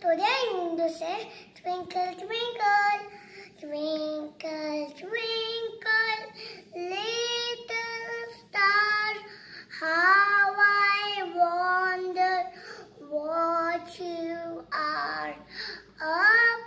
Today I'm going to say Twinkle, twinkle, twinkle, twinkle, little star, how I wonder what you are. Up